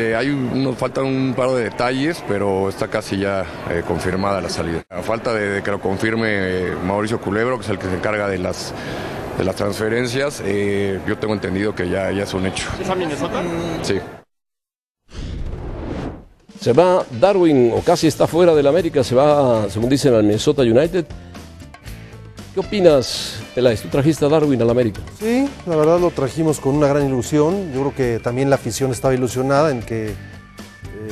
Eh, hay un- nos faltan un par de detalles, pero está casi ya eh, confirmada la salida. A falta de, de que lo confirme eh, Mauricio Culebro, que es el que se encarga de las, de las transferencias, eh, yo tengo entendido que ya, ya es un hecho. ¿Es a Minnesota? Sí. Se va Darwin, o casi está fuera del América, se va, según dicen, al Minnesota United. ¿Qué opinas, Peláez? Tú trajiste a Darwin al América. Sí, la verdad lo trajimos con una gran ilusión. Yo creo que también la afición estaba ilusionada en que eh,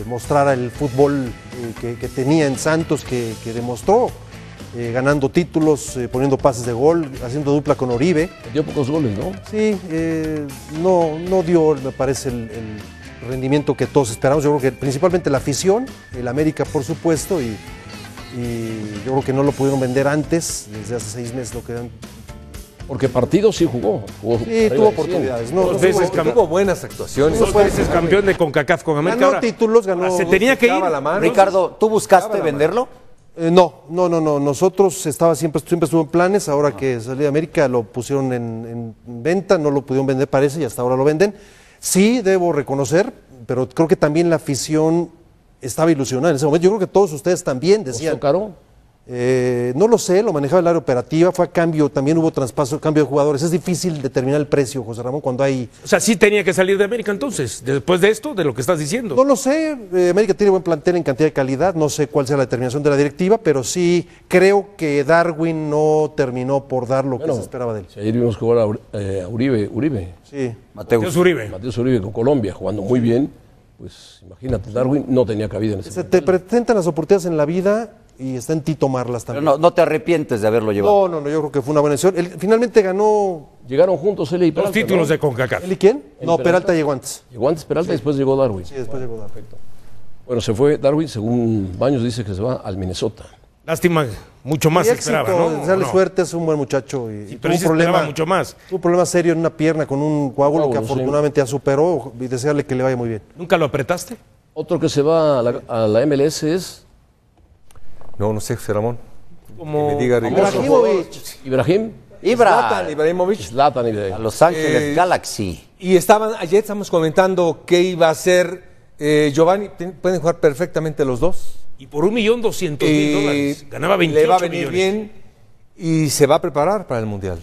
mostrara el fútbol eh, que, que tenía en Santos, que, que demostró, eh, ganando títulos, poniendo pases de gol, haciendo dupla con Oribe. Dio pocos goles, ¿no? Sí, no, no dio, me parece, el, el rendimiento que todos esperamos. Yo creo que principalmente la afición, el América, por supuesto, y, y yo creo que no lo pudieron vender antes, desde hace seis meses lo quedan. Porque partido sí jugó. jugó Sí, tuvo de 100. oportunidades. No, Dos no veces tuvo- tuvo buenas actuaciones. Dos veces campeón de CONCACAF con América. Ganó Ahora, títulos, ganó- Se tenía que ir. Echaba la mano. Ricardo, ¿tú buscaste venderlo? Eh, no, no, no, no. Nosotros estaba siempre, siempre estuvo en planes. Ahora que salió de América lo pusieron en, en venta, no lo pudieron vender, parece, y hasta ahora lo venden. Sí, debo reconocer, pero creo que también la afición estaba ilusionada en ese momento. Yo creo que todos ustedes también decían. Eh, no lo sé, lo manejaba el área operativa, fue a cambio, también hubo traspaso, cambio de jugadores. Es difícil determinar el precio, José Ramón, cuando hay. O sea, sí tenía que salir de América entonces, después de esto, de lo que estás diciendo. No lo sé, eh, América tiene buen plantel en cantidad de calidad, no sé cuál sea la determinación de la directiva, pero sí creo que Darwin no terminó por dar lo que se esperaba de él. Si ayer vimos jugar a, Uri- eh, a Uribe, Uribe, Sí. Mateus Mateus. Uribe. Mateus Uribe con Colombia, jugando muy bien. Pues imagínate, Darwin no tenía cabida en ese Se te presentan las oportunidades en la vida y está en ti tomarlas Pero también. no, no te arrepientes de haberlo llevado. No, no, no, yo creo que fue una buena decisión. Él finalmente ganó. Llegaron juntos él y Peralta, títulos ¿no? de CONCACAF. ¿Él y quién? No, Peralta. Peralta llegó antes. Llegó antes Peralta y después llegó Darwin. Sí, después llegó Darwin. Bueno, se fue Darwin, según Baños dice que se va al Minnesota. Lástima, mucho más Y se éxito, esperaba, ¿no? desearle ¿O no? suerte, es un buen muchacho. Y, y pero sí se esperaba mucho más. Tuvo un problema serio en una pierna con un coágulo que sí. afortunadamente ya superó y desearle que le vaya muy bien. ¿Nunca lo apretaste? Otro que se va a la, a la MLS es No, no sé, José Ramón. Como Que me diga. Ibrahimovic. Ibrahim Ibra, Zlatan Ibrahimovic. Zlatan a Ibrahimovic. Los Ángeles Eh, Galaxy. Y estaban, ayer estamos comentando qué iba a hacer eh, Giovanni. Pueden jugar perfectamente los dos. Y por un millón doscientos mil Eh, dólares. Ganaba 28 Le va a venir millones. bien y se va a preparar para el Mundial.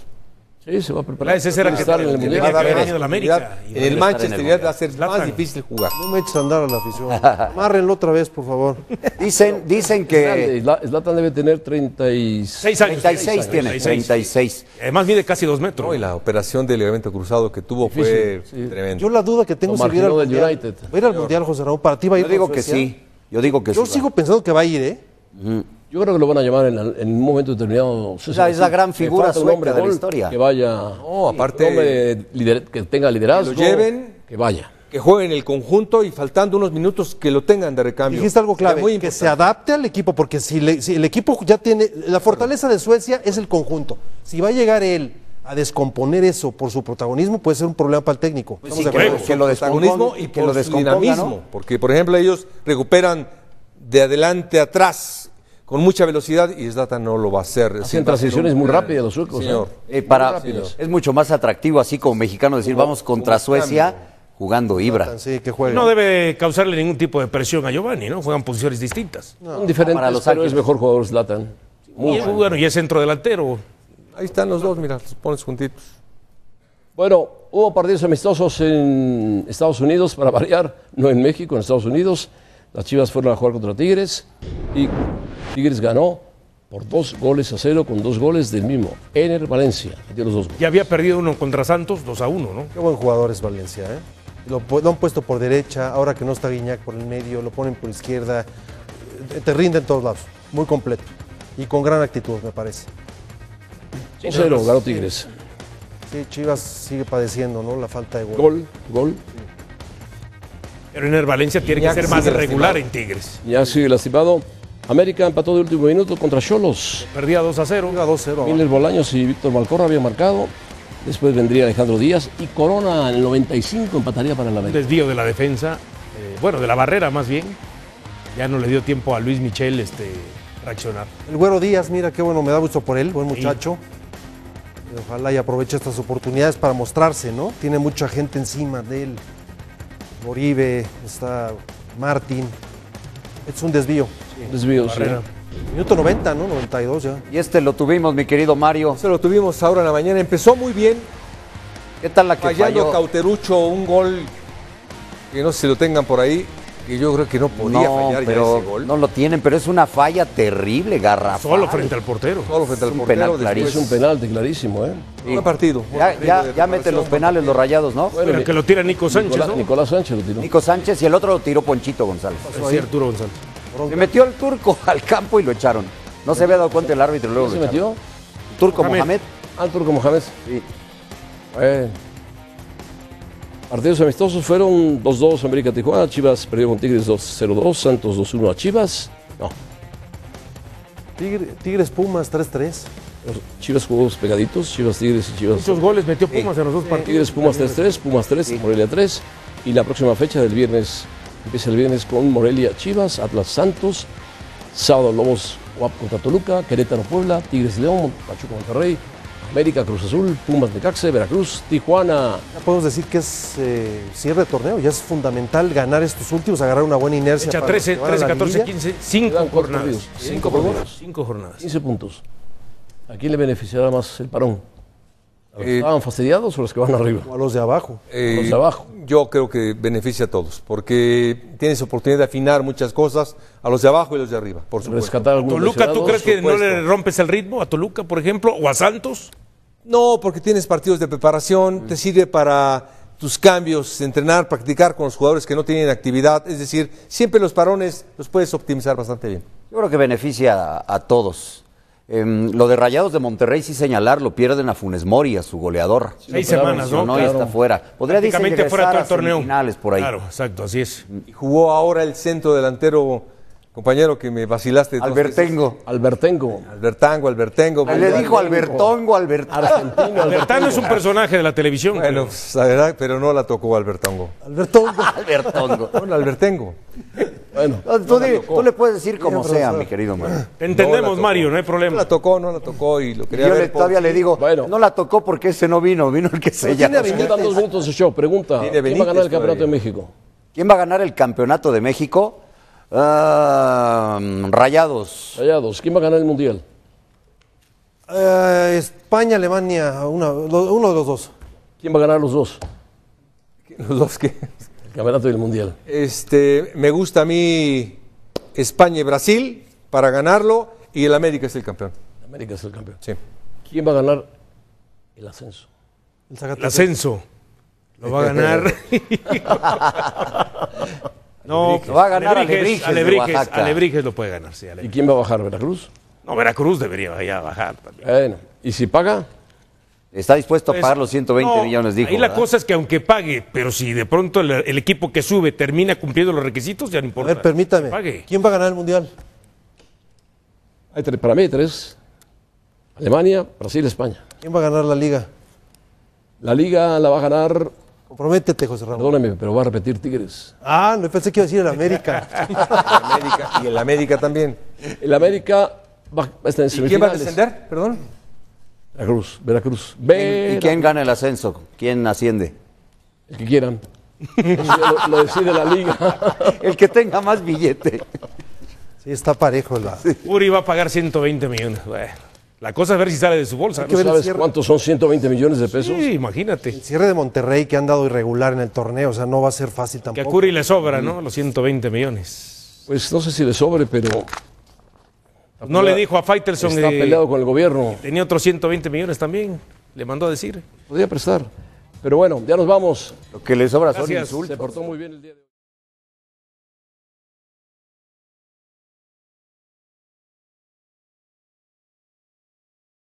Sí, se va a preparar. Ese era que estar en el Mundial. Va a haber de la América. En el Manchester United va a ser más difícil jugar. No me eches a andar a la afición. Amárrenlo otra vez, por favor. Dicen, dicen que Zla- Zlatan debe tener 36. Seis años. 36 tiene, 36. 36. Además mide casi dos metros. No, y la operación de ligamento cruzado que tuvo fue tremendo. Yo la duda que tengo Lo si ir al Mundial. Va a ir al Mundial, José Ramón. Para ti va a ir Yo digo que sí. Yo digo que Yo sí. sigo pensando que va a ir, ¿eh? Yo creo que lo van a llamar en, en un momento determinado. sea, es la gran figura sueca hombre de la historia. Que vaya. No, aparte- un hombre lider- que tenga liderazgo. Que lo lleven. Que vaya. Que jueguen el conjunto y faltando unos minutos que lo tengan de recambio. Dijiste algo clave, muy que se adapte al equipo, porque si, le- si el equipo ya tiene... La fortaleza de Suecia es el conjunto. Si va a llegar él a descomponer eso por su protagonismo, puede ser un problema para el técnico. Pues sí, que, que lo protagonismo descomponga y que por lo su dinamismo. ¿no? Porque, por ejemplo, ellos recuperan de adelante a atrás con mucha velocidad y Zlatan no lo va a hacer. Hacen transiciones muy rápidas los suecos. Señor. Eh, para, rápidos. es mucho más atractivo así como mexicano decir vamos contra Suecia jugando Ibra. Sí, que juegue. No debe causarle ningún tipo de presión a Giovanni, ¿no? Juegan posiciones distintas. Son diferentes, Para Los pero es mejor jugador Zlatan. y bueno, y es centro delantero. Ahí están los dos, mira, los pones juntitos. Bueno, hubo partidos amistosos en Estados Unidos, para variar, no en México, en Estados Unidos. Las Chivas fueron a jugar contra Tigres y Tigres ganó por dos goles a cero con dos goles del mismo. Ener Valencia, metió los dos goles. Ya había perdido uno contra Santos, 2 a 1, ¿no? Qué buen jugador es Valencia, ¿eh? Lo, lo han puesto por derecha, ahora que no está Guiñac por el medio, lo ponen por izquierda. Te rinde en todos lados, muy completo. Y con gran actitud, me parece. 2-0 ganó Tigres. Sí, Chivas sigue padeciendo, ¿no? La falta de gol. Gol, gol. Pero Ener Valencia tiene que ser más regular lastimado. en Tigres. Ya sigue lastimado. América empató de último minuto contra Cholos. Perdía 2 a 0. Iba 2-0. abajo. Miller Bolaños y Víctor Malcorra habían marcado. Después vendría Alejandro Díaz y Corona en el 95 empataría para la Un América. desvío de la defensa, eh, bueno, de la barrera más bien. Ya no le dio tiempo a Luis Michel este, reaccionar. El Güero Díaz, mira qué bueno, me da gusto por él, buen muchacho. Y Ojalá y aproveche estas oportunidades para mostrarse, ¿no? Tiene mucha gente encima de él. Oribe, está Martín. Es un desvío. Desvío, sí. Minuto 90, ¿no? 92 ya. Y este lo tuvimos, mi querido Mario. Eso lo tuvimos ahora en la mañana. Empezó muy bien, ¿Qué tal la que fallando falló? Cauterucho un gol que no sé si lo tengan por ahí, que yo creo que no podía no, fallar ya pero ese gol. no lo tienen, pero es una falla terrible, garrafal. Solo frente al portero. Solo frente al un portero. penal después- Es clarísimo. un penalti clarísimo, ¿eh? Buen partido. buen Ya, partido ya, ya meten los penales los rayados, ¿no? Pero que lo tira Nico Sánchez, Nicolás, ¿no? Nicolás Sánchez lo tiró. Nico Sánchez y el otro lo tiró Ponchito González. Sí, Arturo González. Se metió el turco al campo y lo echaron. No se había dado cuenta el árbitro luego ¿Se lo echaron. metió? Turco Mohamed. Mohamed. Al Turco Mohamed. Sí. Bueno. Partidos amistosos fueron 2-2 América Tijuana, Chivas perdió con Tigres 2-0-2, Santos 2-1 a Chivas. No, Tigre- Tigres Pumas 3-3. los Chivas jugó pegaditos, Chivas Tigres y Chivas. Muchos goles metió Pumas en los dos partidos. Tigres Pumas 3-3, Pumas 3, Morelia 3. Y la próxima fecha del viernes, empieza el viernes con Morelia Chivas, Atlas Santos, sábado Lobos Guap contra Toluca, Querétaro Puebla, Tigres León, Pachuca Monterrey, América Cruz Azul, Pumas Necaxa, Veracruz, Tijuana. Ya podemos decir que es eh, cierre de torneo. Ya es fundamental ganar estos últimos, agarrar una buena inercia. Fecha para los 13, que van a 13, la 14, liguilla. 15, 5 Quedan cuatro jornadas. partidos. Cinco Cinco jornadas. partidos. 5 jornadas. 15 puntos. ¿A quién le beneficiará más el parón? ¿A los que Eh, estaban fastidiados o a los que van arriba? O a los de abajo. Eh, Los de abajo. Yo creo que beneficia a todos, porque tienes oportunidad de afinar muchas cosas a los de abajo y los de arriba, por supuesto. Rescatar algunos Toluca, ¿tú crees que no le rompes el ritmo a Toluca, por ejemplo, o a Santos? No, porque tienes partidos de preparación, te sirve para tus cambios, entrenar, practicar con los jugadores que no tienen actividad. Es decir, siempre los parones los puedes optimizar bastante bien. Yo creo que beneficia a, a todos. Em, lo de Rayados de Monterrey, sí señalarlo, pierden a Funes Mori, a su goleador. Seis semanas, ¿no? No, y está fuera. Podría decir Prácticamente fuera todo el torneo. semifinales por ahí. Claro, exacto, así es. Y jugó ahora el centro delantero, compañero, que me vacilaste. Albertengo. Albertengo. Albertango, Albertengo. Le dijo Albertongo, Albertango. Argentino. Bertano es un personaje de la televisión. Bueno, pues, la verdad, pero no la tocó Albertango. Alberto, Albertongo. No, el Albertengo. Bueno, Tú, le puedes decir como sea, mi querido Mario. Te entendemos, No. Mario, no hay No problema. la tocó, no la tocó y lo quería Yo ver. le- por- todavía le digo, Bueno. no la tocó porque ese no vino, vino el que se tiene llama. quedan dos minutos de show. Pregunta, ¿quién va a ganar el campeonato de. México? ¿Quién va a ganar el campeonato de México? Ah, rayados. Rayados. ¿Quién va a ganar el Mundial? eh, España, Alemania, una- lo- uno de los dos. ¿Quién va a ganar los dos? Los dos que. Campeonato y el Mundial. Este, me gusta a mí España y Brasil para ganarlo y el América es el campeón. América es el campeón. Sí. ¿Quién va a ganar el ascenso? El El ascenso. Lo va a ganar. no, Lo va a ganar Alebrijes Alebrijes, lo puede ganar, sí. ¿Y quién va a bajar? ¿Veracruz? No, Veracruz debería ya bajar también. Bueno, ¿y si paga? Está dispuesto a Pues, pagar los 120 no, millones, dijo. Ahí la ¿verdad? cosa es que aunque pague, pero si de pronto el, el equipo que sube termina cumpliendo los requisitos, ya no A importa. ver, permítame. Pague. ¿Quién va a ganar el Mundial? Hay tres, para mí hay tres. Alemania, Brasil, España. ¿Quién va a ganar la Liga? La liga la va a ganar, Comprométete, José Ramón. perdóneme, pero va a repetir Tigres. Ah, no pensé que iba a decir el América. El América y el América también. El América va a estar en ¿Y quién va a semifinales. descender? Perdón. Veracruz, Veracruz. ¿Y Vera- quién gana el ascenso? ¿Quién asciende? El que quieran. Lo, lo decide la liga. El que tenga más billete. Sí, está parejo. La... Uri va a pagar 120 millones. Bueno, la cosa es ver si sale de su bolsa. ¿no? ¿Sabes cuántos son 120 millones de pesos? Sí, imagínate. El cierre de Monterrey que han dado irregular en el torneo, o sea, no va a ser fácil Que a tampoco. Curi le sobra, ¿no? Los 120 millones. Pues no sé si le sobre, pero No le dijo a Faitelson está que peleado con el gobierno. tenía otros 120 millones también. Le mandó a decir. Podría prestar. Pero bueno, ya nos vamos. Lo que le sobra son insultos. Se portó muy bien el día de hoy.